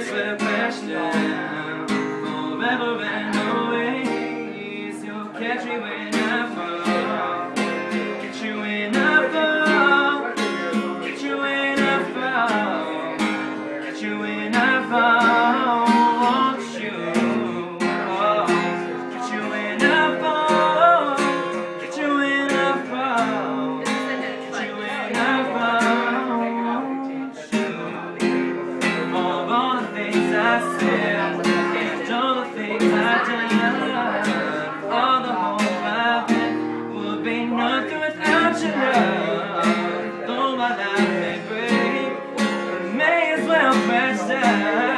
always Forever and always You'll catch me when I fall. Catch you when I fall. Catch you when I fall. Catch you when I fall. lies down.